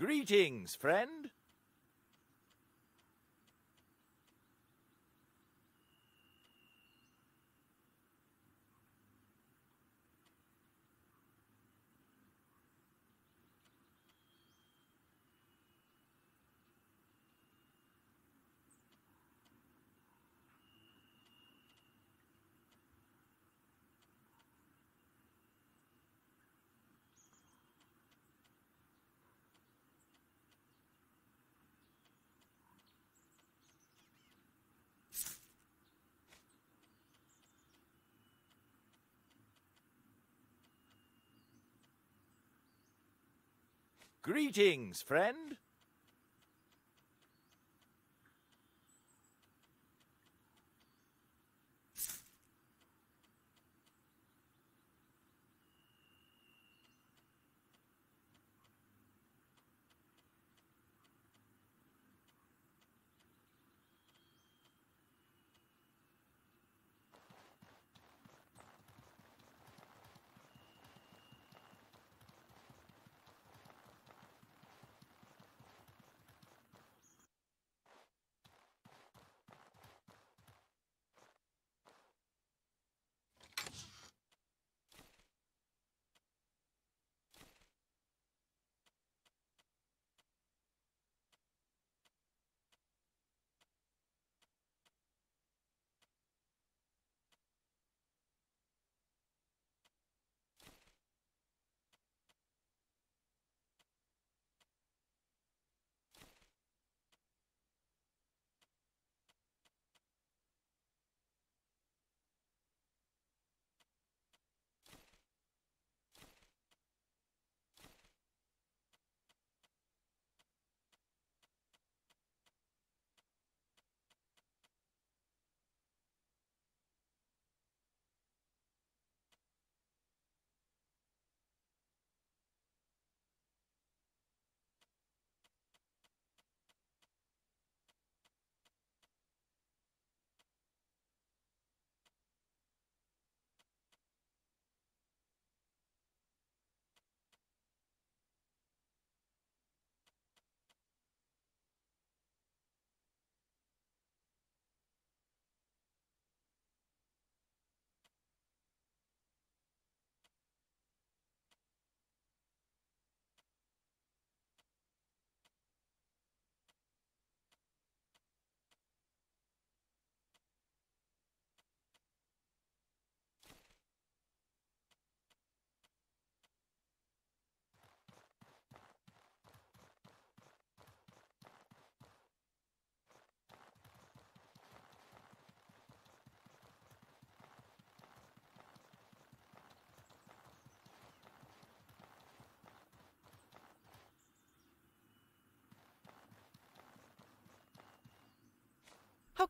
Greetings, friend. Greetings, friend.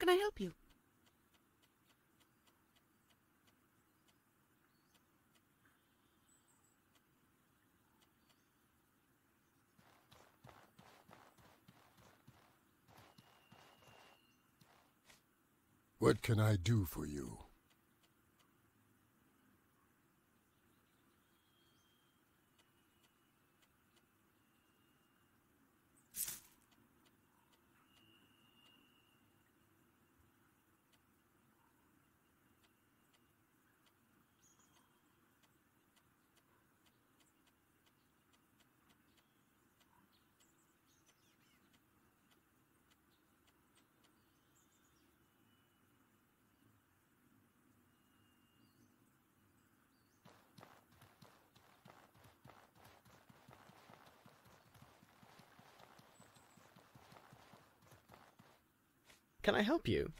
Can I help you? What can I do for you? Can I help you?